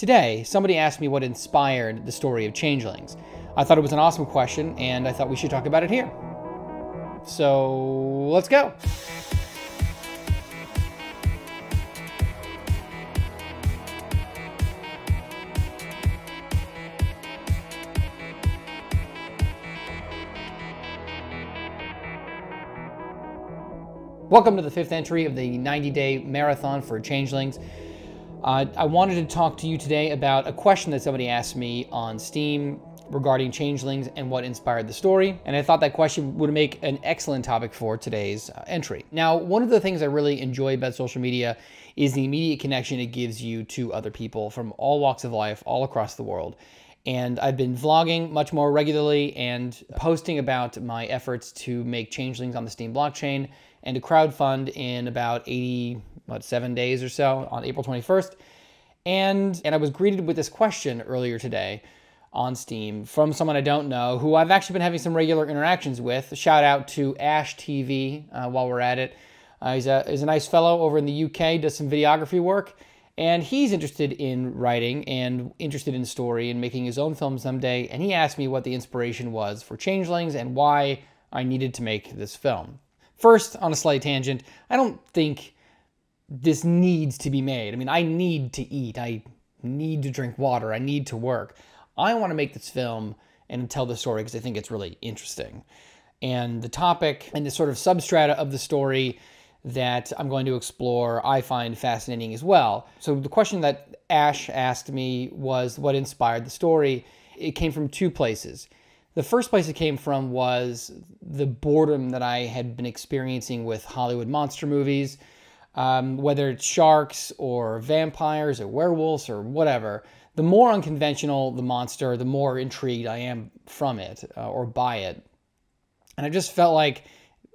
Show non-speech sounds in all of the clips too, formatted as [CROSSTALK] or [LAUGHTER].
Today, somebody asked me what inspired the story of Changelings. I thought it was an awesome question, and I thought we should talk about it here. So, let's go. Welcome to the fifth entry of the 90 day marathon for Changelings. Uh, I wanted to talk to you today about a question that somebody asked me on Steem regarding Changelings and what inspired the story, and I thought that question would make an excellent topic for today's uh, entry. Now, one of the things I really enjoy about social media is the immediate connection it gives you to other people from all walks of life, all across the world. And I've been vlogging much more regularly and posting about my efforts to make changelings on the Steem blockchain and to crowdfund in about 80, what, seven days or so on April 21st. And, and I was greeted with this question earlier today on Steem from someone I don't know who I've actually been having some regular interactions with. Shout out to Ash TV uh, while we're at it. Uh, he's, a, he's a nice fellow over in the UK, does some videography work, and he's interested in writing and interested in story and making his own film someday. And he asked me what the inspiration was for Changelings and why I needed to make this film. First, on a slight tangent, I don't think this needs to be made. I mean, I need to eat. I need to drink water. I need to work. I want to make this film and tell the story because I think it's really interesting. And the topic and the sort of substrata of the story that I'm going to explore, I find fascinating as well. So the question that Ash asked me was what inspired the story. It came from two places. The first place it came from was the boredom that I had been experiencing with Hollywood monster movies, um, whether it's sharks or vampires or werewolves or whatever. The more unconventional the monster, the more intrigued I am from it uh, or by it. And I just felt like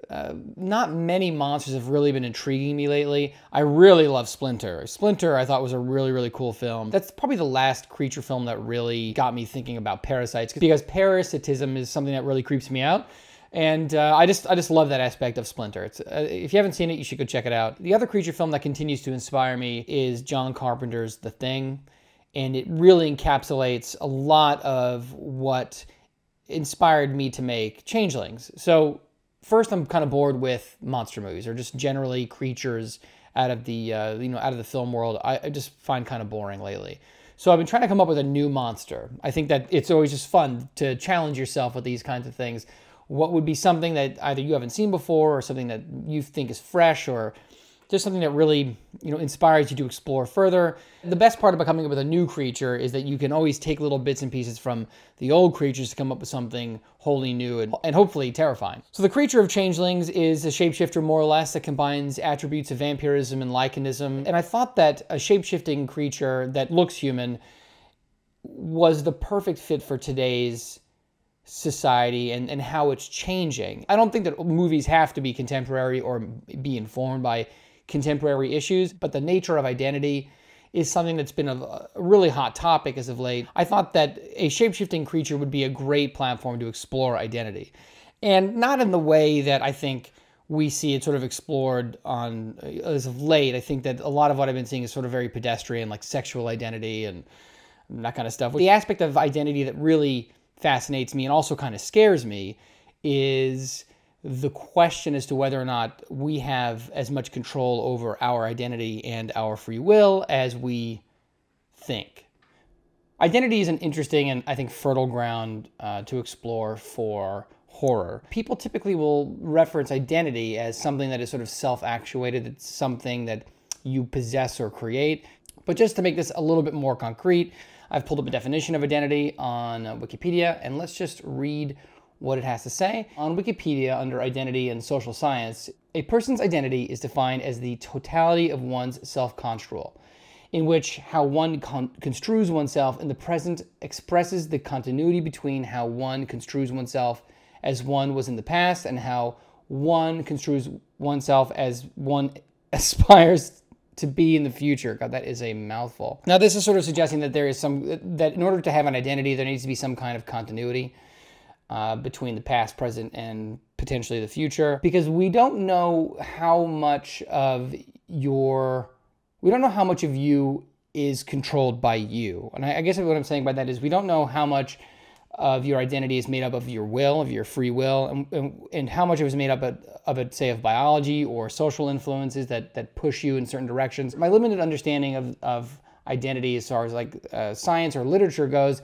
uh, not many monsters have really been intriguing me lately. I really love Splinter. Splinter, I thought was a really, really cool film. That's probably the last creature film that really got me thinking about parasites because parasitism is something that really creeps me out. And uh, I just I just love that aspect of Splinter. Uh, if you haven't seen it, you should go check it out. The other creature film that continues to inspire me is John Carpenter's The Thing, and it really encapsulates a lot of what inspired me to make Changelings. So first I'm kind of bored with monster movies or just generally creatures out of the uh, you know out of the film world. I, I, just find kind of boring lately. So I've been trying to come up with a new monster. I think that it's always just fun to challenge yourself with these kinds of things. What would be something that either you haven't seen before or something that you think is fresh or just something that really you know inspires you to explore further. The best part about coming up with a new creature is that you can always take little bits and pieces from the old creatures to come up with something wholly new and, and hopefully terrifying. So the creature of changelings is a shapeshifter more or less that combines attributes of vampirism and lycanism. And I thought that a shapeshifting creature that looks human was the perfect fit for today's society and, and how it's changing. I don't think that movies have to be contemporary or be informed by contemporary issues, but the nature of identity is something that's been a, really hot topic as of late. I thought that a shapeshifting creature would be a great platform to explore identity. And not in the way that I think we see it sort of explored on uh, as of late. I think that a lot of what I've been seeing is sort of very pedestrian, like sexual identity and that kind of stuff. The aspect of identity that really fascinates me and also kind of scares me is the question as to whether or not we have as much control over our identity and our free will as we think. Identity is an interesting and I think fertile ground uh, to explore for horror. People typically will reference identity as something that is sort of self actuated, it's something that you possess or create. But just to make this a little bit more concrete, I've pulled up a definition of identity on uh, Wikipedia, and let's just read what it has to say. On Wikipedia, under identity and social science, a person's identity is defined as the totality of one's self-construal, in which how one con construes oneself in the present expresses the continuity between how one construes oneself as one was in the past and how one construes oneself as one [LAUGHS] aspires to be in the future. God, that is a mouthful. Now, this is sort of suggesting that there is some, that in order to have an identity, there needs to be some kind of continuity uh, between the past, present, and potentially the future, because we don't know how much of your, we don't know how much of you is controlled by you. And I, I guess what I'm saying by that is we don't know how much of your identity is made up of your will, of your free will, and, and, and how much it was made up of, of it, say, of biology or social influences that, that push you in certain directions. My limited understanding of, of identity as far as like uh, science or literature goes,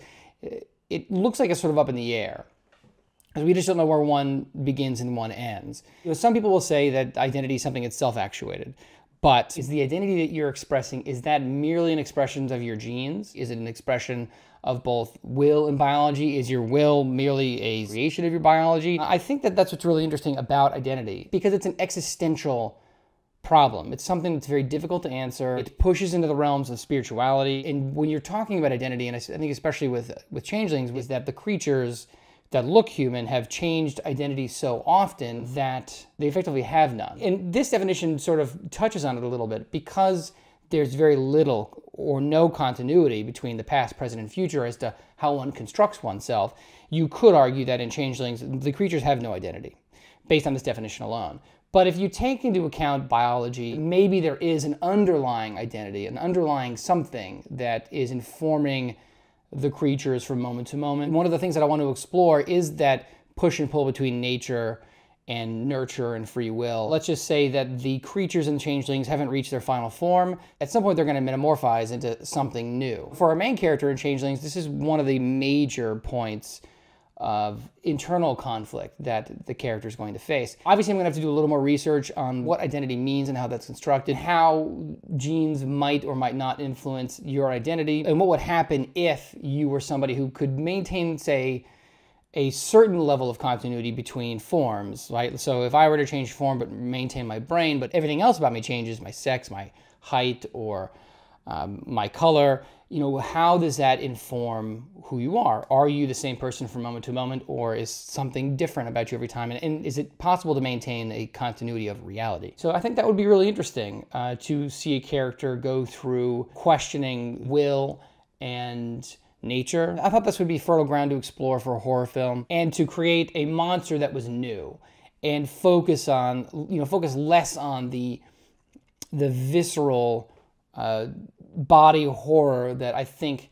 it looks like it's sort of up in the air. Because we just don't know where one begins and one ends. You know, some people will say that identity is something that's self-actuated. But is the identity that you're expressing, is that merely an expression of your genes? Is it an expression of both will and biology? Is your will merely a creation of your biology? I think that that's what's really interesting about identity because it's an existential problem. It's something that's very difficult to answer. It pushes into the realms of spirituality. And when you're talking about identity, and I think especially with, with changelings, is that the creatures that look human have changed identity so often that they effectively have none. And this definition sort of touches on it a little bit because there's very little or no continuity between the past, present, and future as to how one constructs oneself. You could argue that in changelings, the creatures have no identity based on this definition alone. But if you take into account biology, maybe there is an underlying identity, an underlying something that is informing the creatures from moment to moment. One of the things that I want to explore is that push and pull between nature and nurture and free will. Let's just say that the creatures and changelings haven't reached their final form. At some point, they're going to metamorphose into something new. For our main character in Changelings, this is one of the major points of internal conflict that the character is going to face. Obviously, I'm going to have to do a little more research on what identity means and how that's constructed, how genes might or might not influence your identity, and what would happen if you were somebody who could maintain, say, a certain level of continuity between forms, right? So if I were to change form but maintain my brain, but everything else about me changes, my sex, my height, or um, my color, you know, how does that inform who you are? Are you the same person from moment to moment, or is something different about you every time? And, and is it possible to maintain a continuity of reality? So I think that would be really interesting uh, to see a character go through questioning will and nature. I thought this would be fertile ground to explore for a horror film and to create a monster that was new and focus on, you know, focus less on the the visceral uh, body horror that I think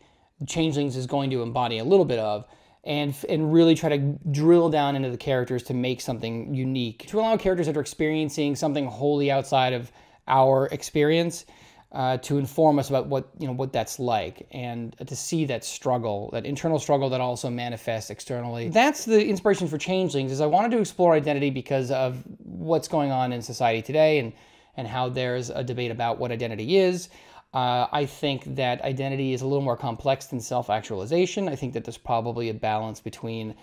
Changelings is going to embody a little bit of and, and really try to drill down into the characters to make something unique. To allow characters that are experiencing something wholly outside of our experience uh, to inform us about what you know what that's like and to see that struggle, that internal struggle that also manifests externally. That's the inspiration for Changelings. Is I wanted to explore identity because of what's going on in society today and and how there's a debate about what identity is. Uh, I think that identity is a little more complex than self-actualization. I think that there's probably a balance between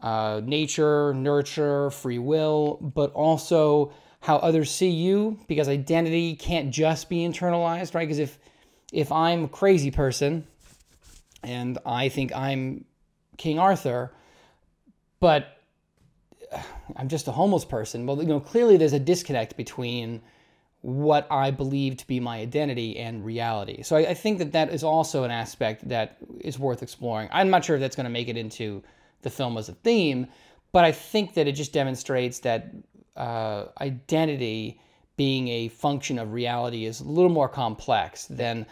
uh, nature, nurture, free will, but also how others see you, because identity can't just be internalized, right? Because if if I'm a crazy person and I think I'm King Arthur, but uh, I'm just a homeless person, well, you know, clearly there's a disconnect between what I believe to be my identity and reality. So I, I, think that that is also an aspect that is worth exploring. I'm not sure if that's going to make it into the film as a theme, but I think that it just demonstrates that uh, identity being a function of reality is a little more complex than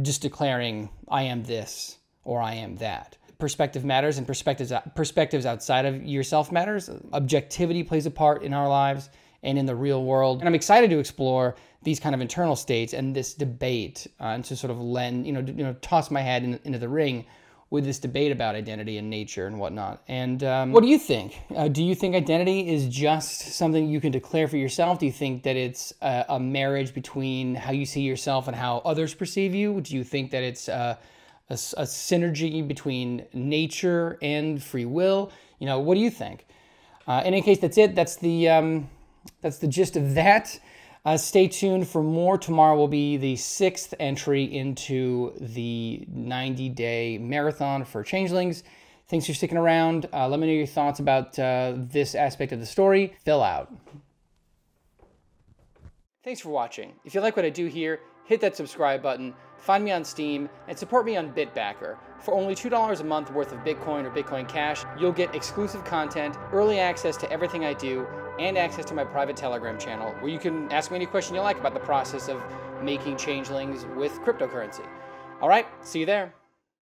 just declaring I am this or I am that. Perspective matters, and perspectives perspectives outside of yourself matters. Objectivity plays a part in our lives and in the real world. And I'm excited to explore these kind of internal states and this debate uh, and to sort of lend, you know, you know, toss my head in, into the ring with this debate about identity and nature and whatnot. And um, what do you think? Uh, do you think identity is just something you can declare for yourself? Do you think that it's a, a, marriage between how you see yourself and how others perceive you? Do you think that it's uh, a, a, synergy between nature and free will? You know, what do you think? Uh, in any case, that's it. That's the um, that's the gist of that. Uh, stay tuned for more. Tomorrow will be the sixth entry into the 90 day marathon for Changelings. Thanks for sticking around. Uh, let me know your thoughts about uh, this aspect of the story. Phil out. Thanks for watching. If you like what I do here, hit that subscribe button, find me on Steem, and support me on Bitbacker. For only $2 a month worth of Bitcoin or Bitcoin Cash, you'll get exclusive content, early access to everything I do, and access to my private Telegram channel where you can ask me any question you like about the process of making changelings with cryptocurrency. All right, see you there.